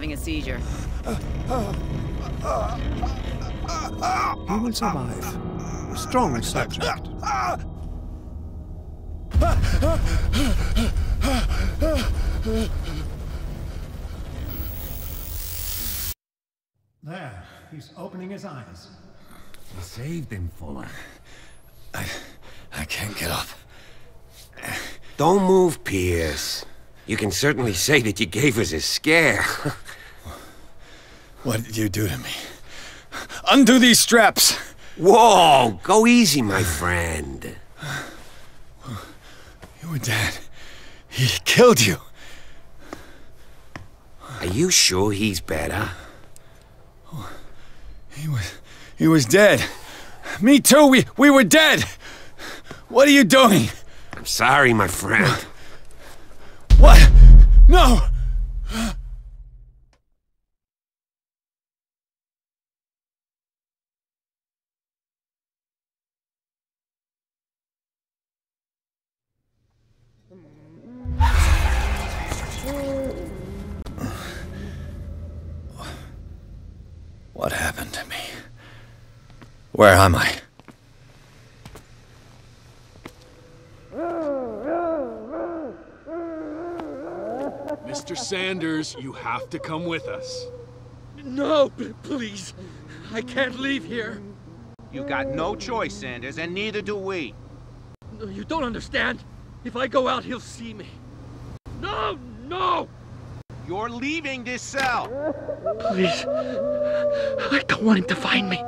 having a seizure. He will survive. Strong subject. There, he's opening his eyes. You saved him, Fuller. I... I can't get up. Don't move, Pierce. You can certainly say that you gave us a scare. What did you do to me? Undo these straps! Whoa! Go easy, my friend. You were dead. He killed you. Are you sure he's better? He was... He was dead. Me too, we, we were dead! What are you doing? I'm sorry, my friend. What? No! Where am I? Mr. Sanders, you have to come with us. No, please. I can't leave here. You got no choice, Sanders, and neither do we. No, You don't understand. If I go out, he'll see me. No, no! You're leaving this cell. Please. I don't want him to find me.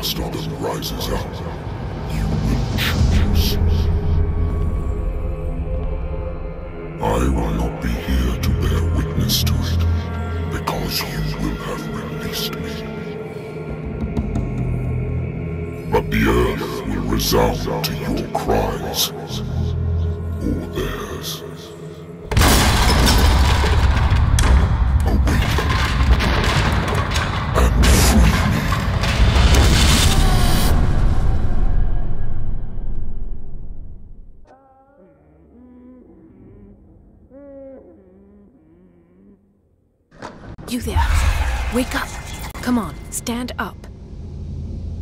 Last of them rises up, you will choose. I will not be here to bear witness to it, because you will have released me. But the earth will resound to your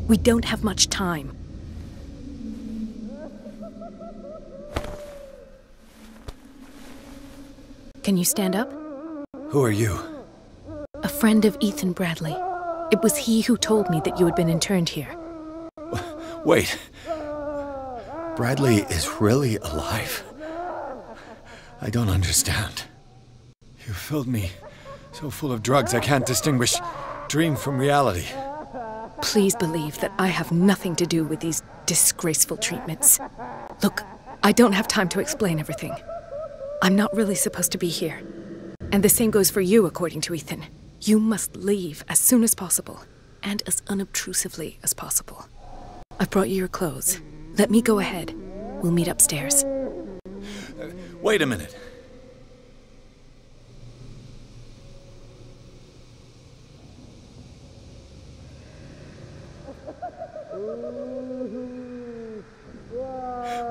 We don't have much time. Can you stand up? Who are you? A friend of Ethan Bradley. It was he who told me that you had been interned here. Wait. Bradley is really alive? I don't understand. You filled me so full of drugs I can't distinguish dream from reality. Please believe that I have nothing to do with these disgraceful treatments. Look, I don't have time to explain everything. I'm not really supposed to be here. And the same goes for you, according to Ethan. You must leave as soon as possible, and as unobtrusively as possible. I've brought you your clothes. Let me go ahead. We'll meet upstairs. Wait a minute.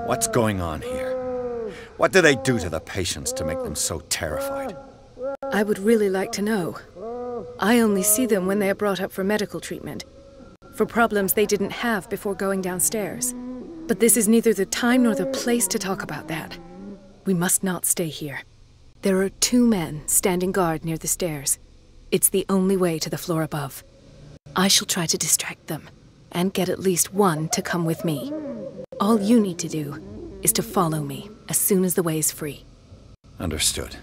What's going on here? What do they do to the patients to make them so terrified? I would really like to know. I only see them when they are brought up for medical treatment, for problems they didn't have before going downstairs. But this is neither the time nor the place to talk about that. We must not stay here. There are two men standing guard near the stairs. It's the only way to the floor above. I shall try to distract them, and get at least one to come with me. All you need to do is to follow me as soon as the way is free. Understood.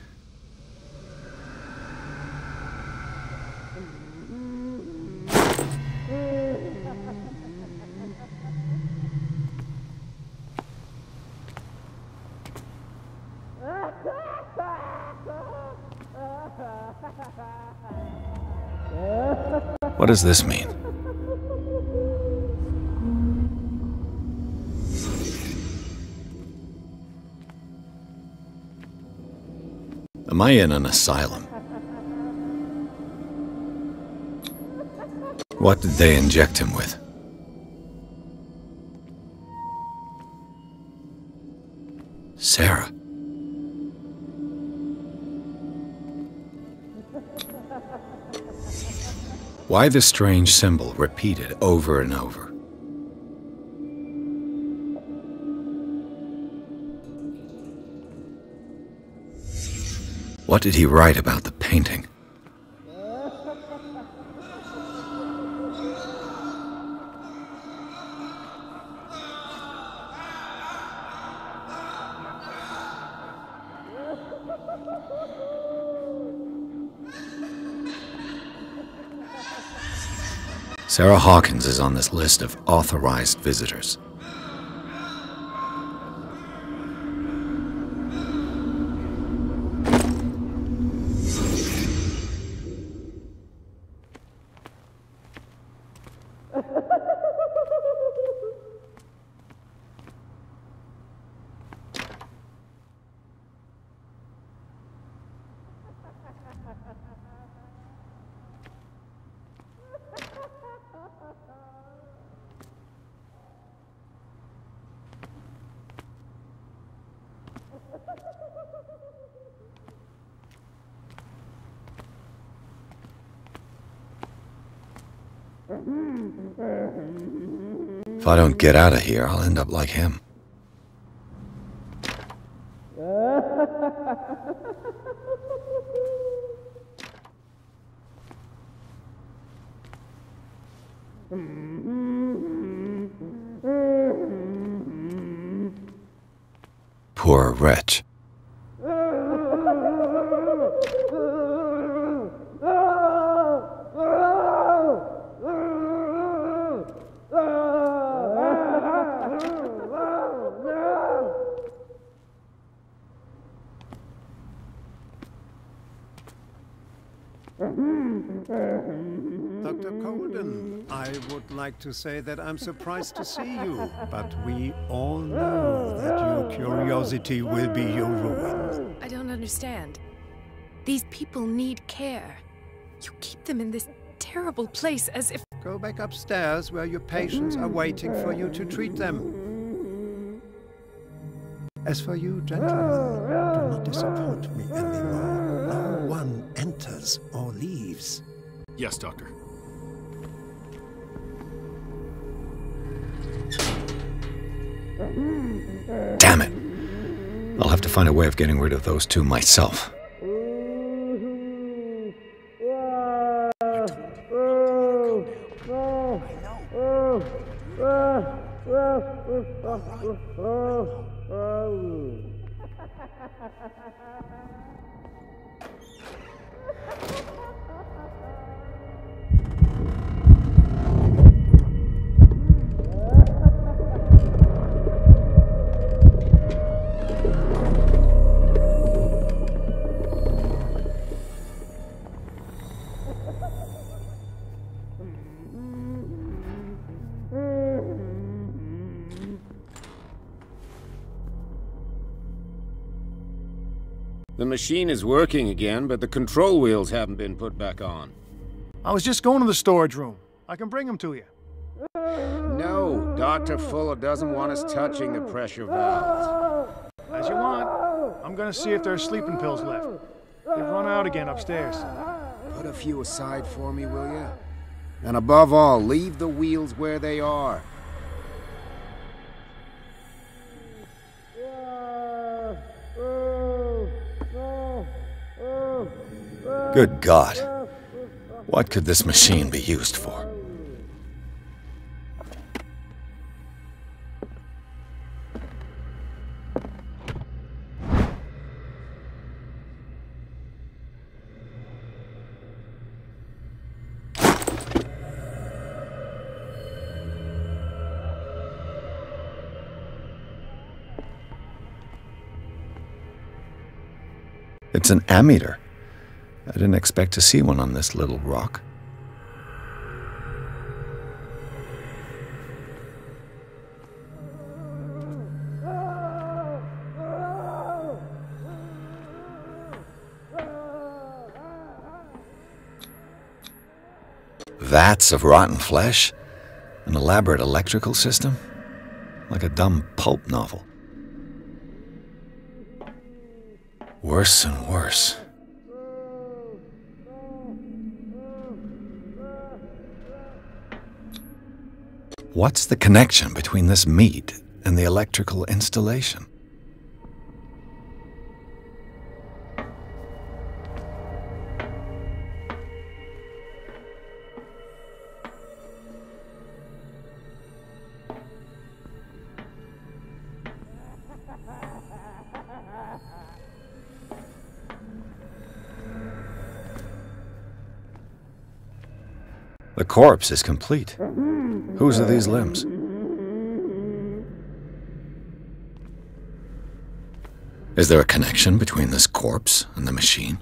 What does this mean? Am I in an asylum? What did they inject him with? Sarah. Why the strange symbol repeated over and over? What did he write about the painting? Sarah Hawkins is on this list of authorized visitors. I don't get out of here, I'll end up like him. Poor wretch. Dr. Colden, I would like to say that I'm surprised to see you, but we all know that your curiosity will be your ruin. I don't understand. These people need care. You keep them in this terrible place as if. Go back upstairs where your patients are waiting for you to treat them. As for you, gentlemen, do not disappoint me anymore. No one enters or leaves. Yes, Doctor. Damn it. I'll have to find a way of getting rid of those two myself. Machine is working again, but the control wheels haven't been put back on. I was just going to the storage room. I can bring them to you. No, Dr. Fuller doesn't want us touching the pressure valves. As you want. I'm gonna see if there are sleeping pills left. They've run out again upstairs. Put a few aside for me, will you? And above all, leave the wheels where they are. Good God. What could this machine be used for? It's an ammeter. I didn't expect to see one on this little rock. Vats of rotten flesh? An elaborate electrical system? Like a dumb pulp novel. Worse and worse. What's the connection between this meat and the electrical installation? The corpse is complete. Whose are these limbs? Is there a connection between this corpse and the machine?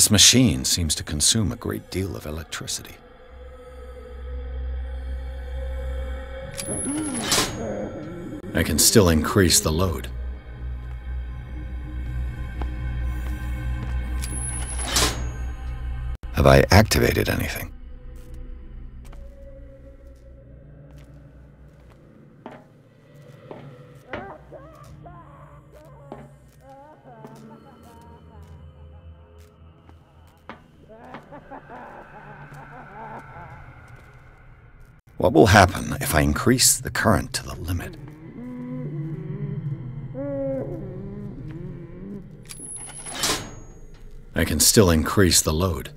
This machine seems to consume a great deal of electricity. I can still increase the load. Have I activated anything? Happen if I increase the current to the limit? I can still increase the load.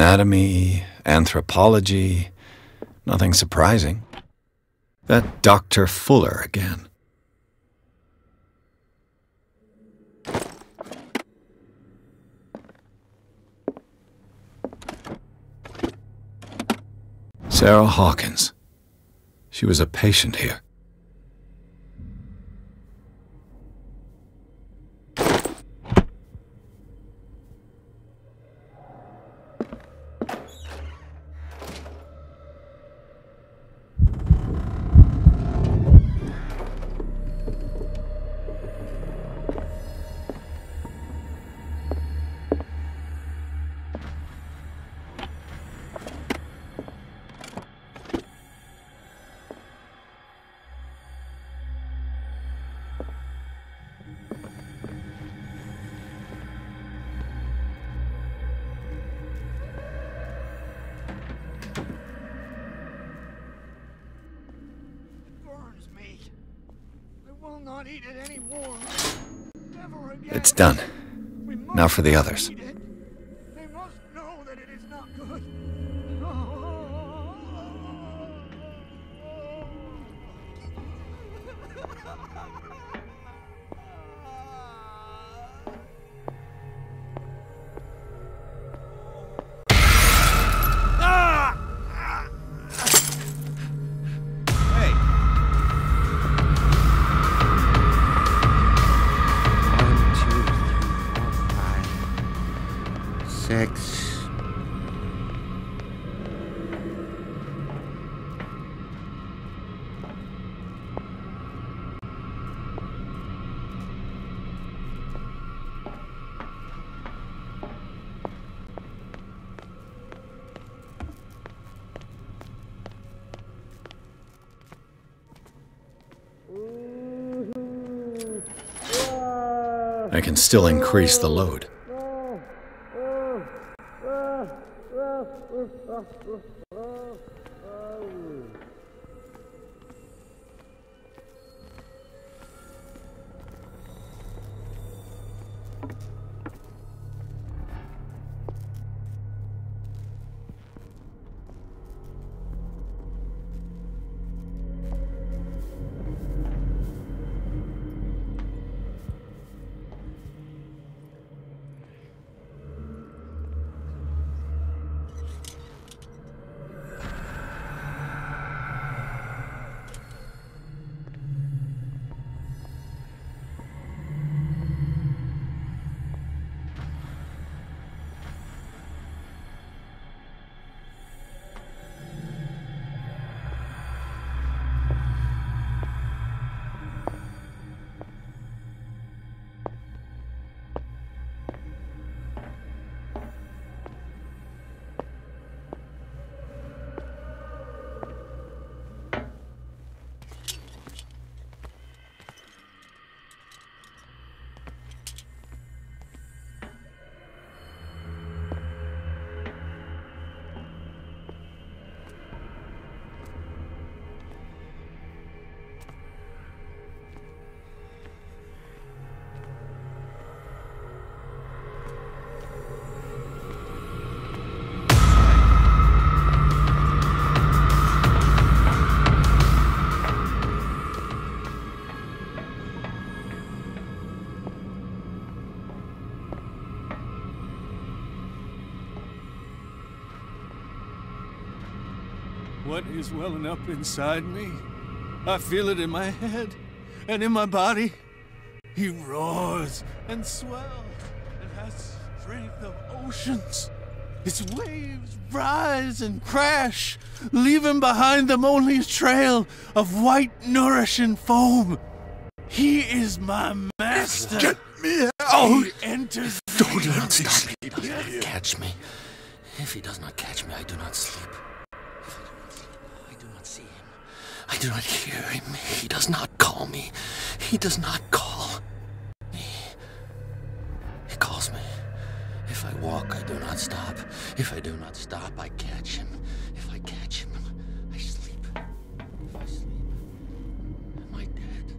Anatomy, anthropology, nothing surprising. That Dr. Fuller again. Sarah Hawkins. She was a patient here. It's done. Now for the others. I can still increase the load. Is welling up inside me? I feel it in my head and in my body. He roars and swells and has strength of oceans. Its waves rise and crash, leaving behind them only a trail of white, nourishing foam. He is my master. Get me out! He enters Don't me. let me sleep He does not catch me. If he does not catch me, I do not sleep. If I do not sleep, I do not see him. I do not hear him. He does not call me. He does not call me. He calls me. If I walk, I do not stop. If I do not stop, I catch him. If I catch him, I sleep. If I sleep, am I dead?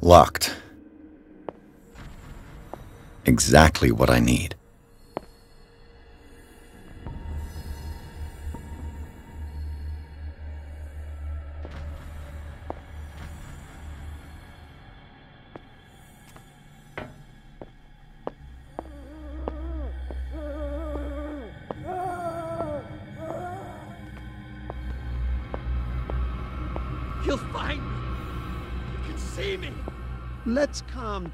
Locked. Exactly what I need.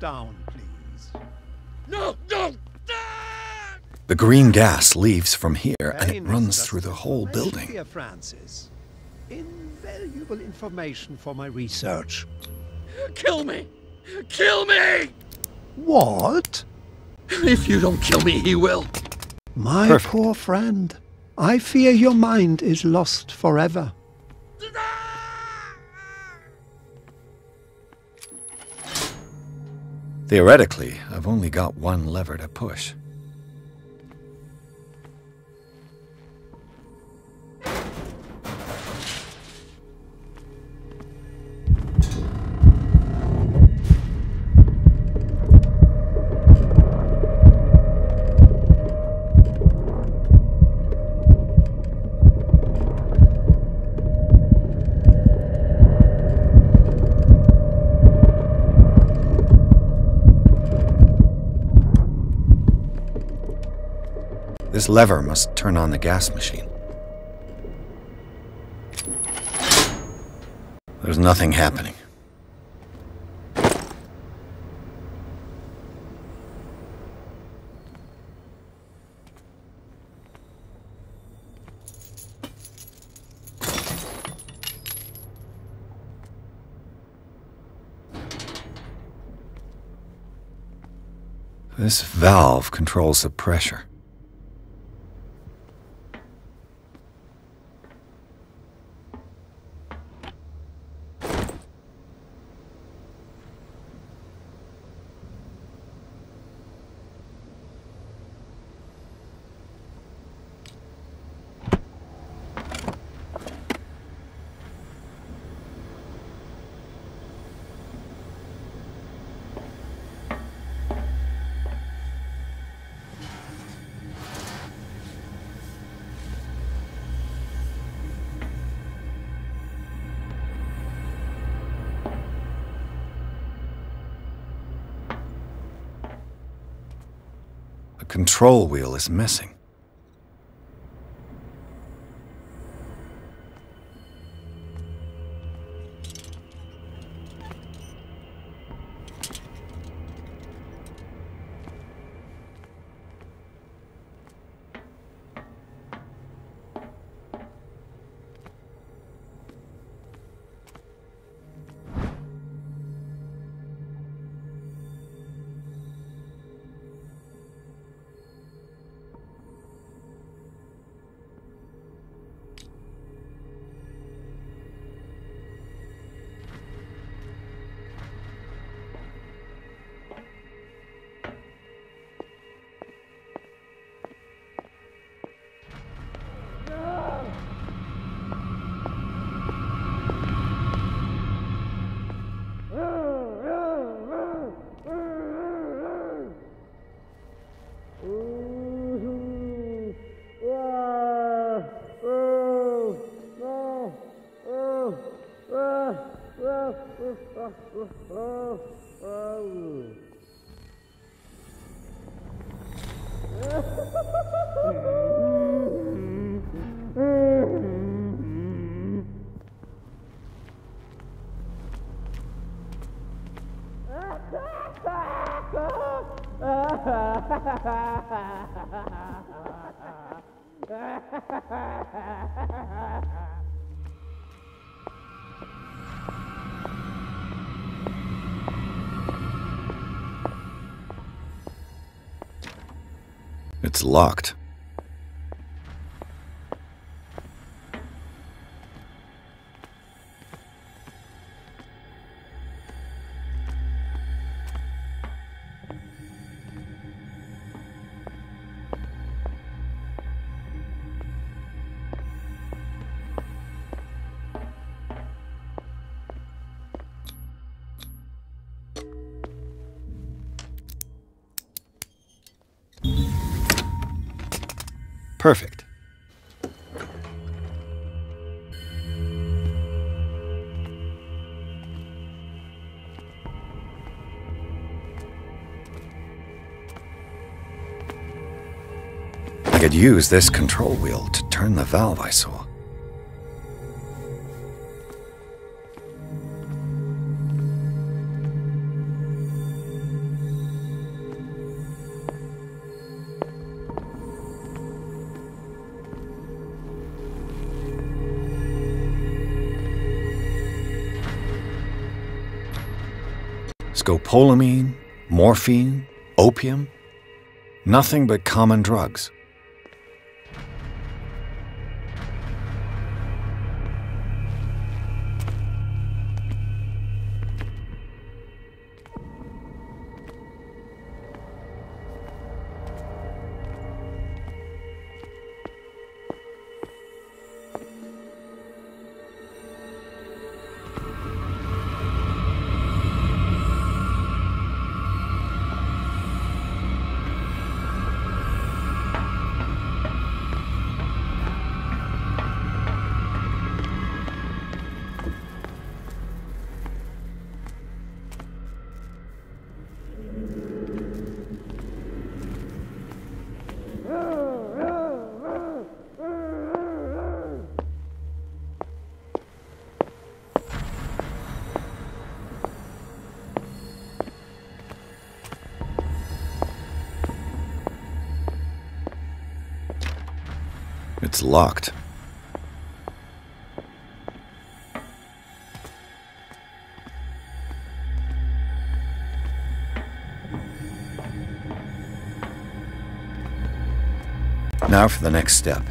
Down, please. No, no! The green gas leaves from here and it runs through the whole building. Dear Francis, invaluable information for my research. Kill me! Kill me! What? If you don't kill me, he will. My Perfect. poor friend, I fear your mind is lost forever. Theoretically, I've only got one lever to push. Lever must turn on the gas machine. There's nothing happening. This valve controls the pressure. Control wheel is missing. Oh, hello. It's locked. Perfect. I could use this control wheel to turn the valve I saw. Scopolamine, morphine, opium. Nothing but common drugs. It's locked. Now for the next step.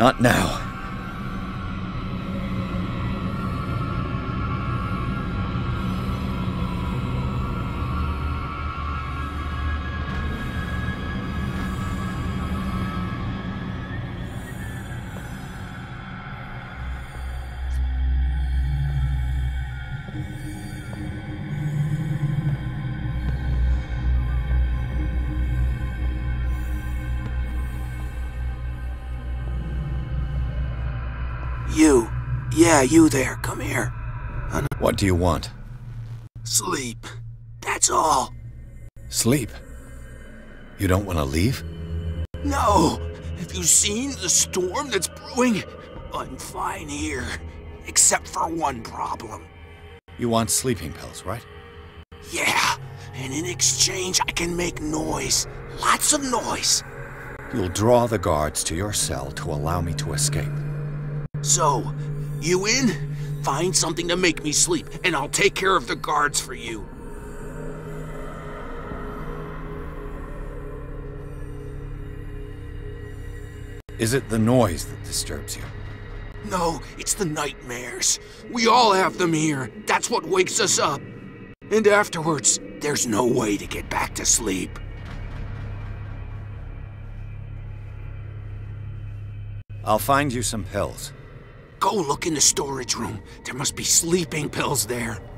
Not now. Yeah, you there. Come here. What do you want? Sleep. That's all. Sleep. You don't want to leave? No. Have you seen the storm that's brewing? I'm fine here. Except for one problem. You want sleeping pills, right? Yeah. And in exchange, I can make noise. Lots of noise. You'll draw the guards to your cell to allow me to escape. So, you in? Find something to make me sleep, and I'll take care of the guards for you. Is it the noise that disturbs you? No, it's the nightmares. We all have them here. That's what wakes us up. And afterwards, there's no way to get back to sleep. I'll find you some pills. Go look in the storage room. There must be sleeping pills there.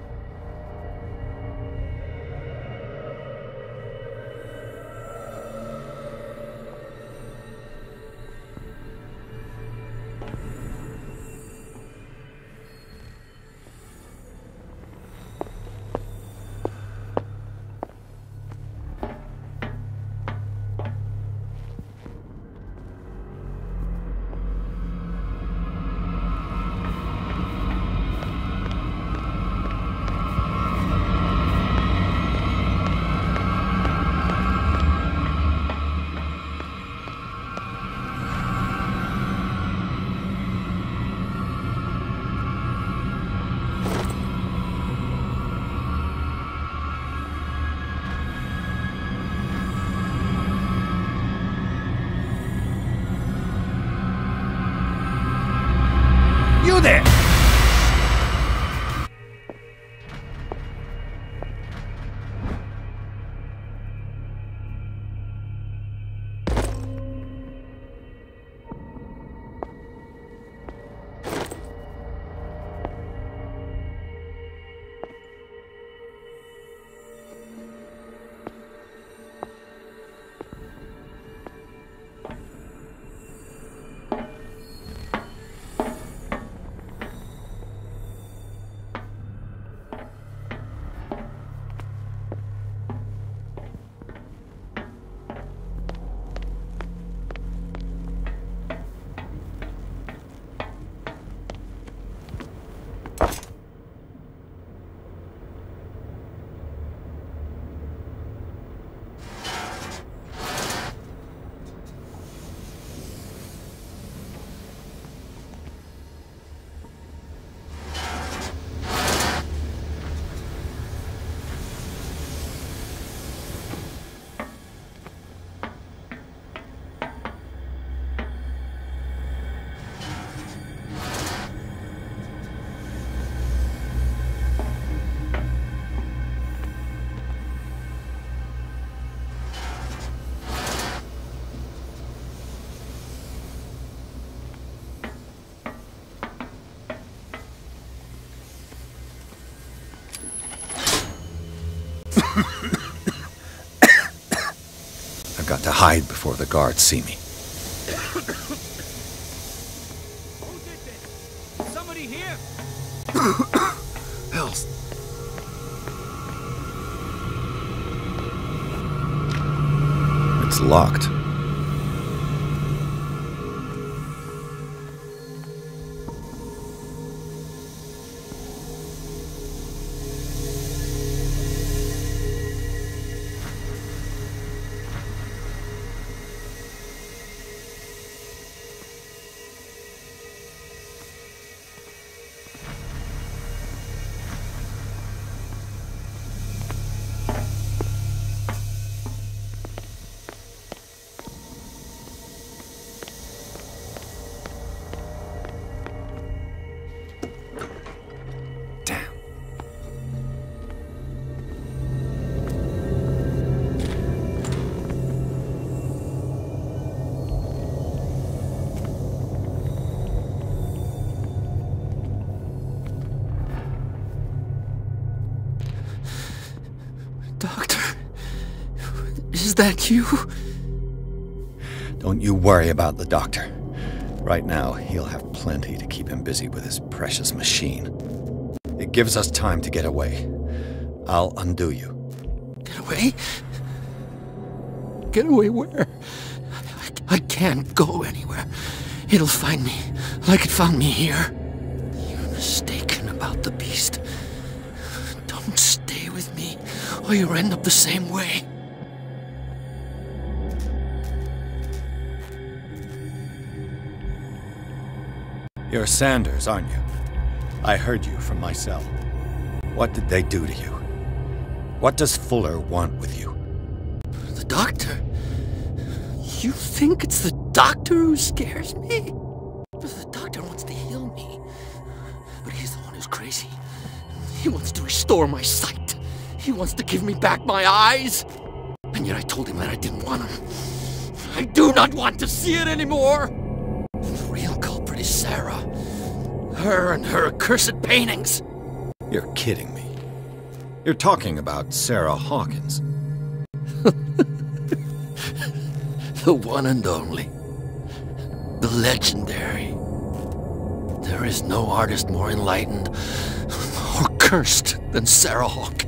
Hide before the guards see me. Who did this? Somebody here! Else. It's locked. That you? Don't you worry about the doctor. Right now, he'll have plenty to keep him busy with his precious machine. It gives us time to get away. I'll undo you. Get away? Get away where? I, I can't go anywhere. It'll find me, like it found me here. You're mistaken about the beast. Don't stay with me, or you'll end up the same way. You're Sanders, aren't you? I heard you from my cell. What did they do to you? What does Fuller want with you? The doctor? You think it's the doctor who scares me? The doctor wants to heal me. But he's the one who's crazy. He wants to restore my sight. He wants to give me back my eyes. And yet I told him that I didn't want them. I do not want to see it anymore. Her and her accursed paintings. You're kidding me. You're talking about Sarah Hawkins. the one and only. The legendary. There is no artist more enlightened or cursed than Sarah Hawkins.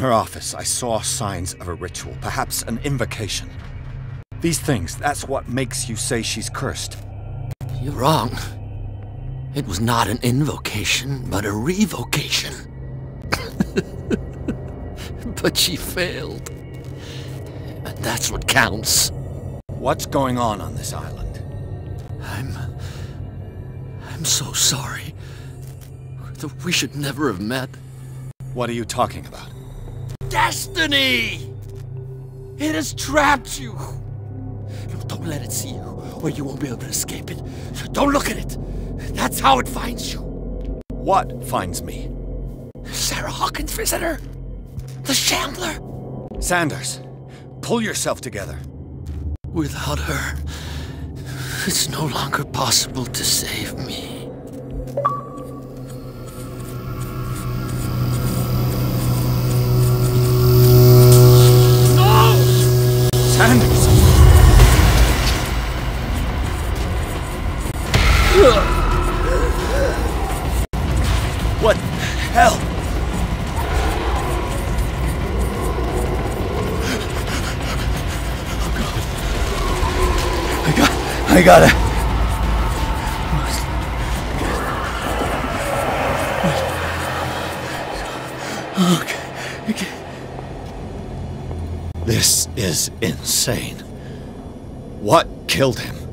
Her office, I saw signs of a ritual, perhaps an invocation. These things, that's what makes you say she's cursed. You're wrong. It was not an invocation, but a revocation. but she failed. And that's what counts. What's going on on this island? I'm... I'm so sorry. That we should never have met. What are you talking about? Destiny! It has trapped you! No, don't let it see you, or you won't be able to escape it. Don't look at it! That's how it finds you! What finds me? Sarah Hawkins' visitor! The Shambler! Sanders, pull yourself together. Without her, it's no longer possible to save me. Got... I gotta... Okay. okay. This is insane. What killed him?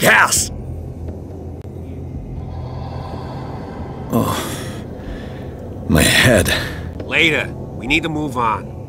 The gas! Oh. My head. Later. We need to move on.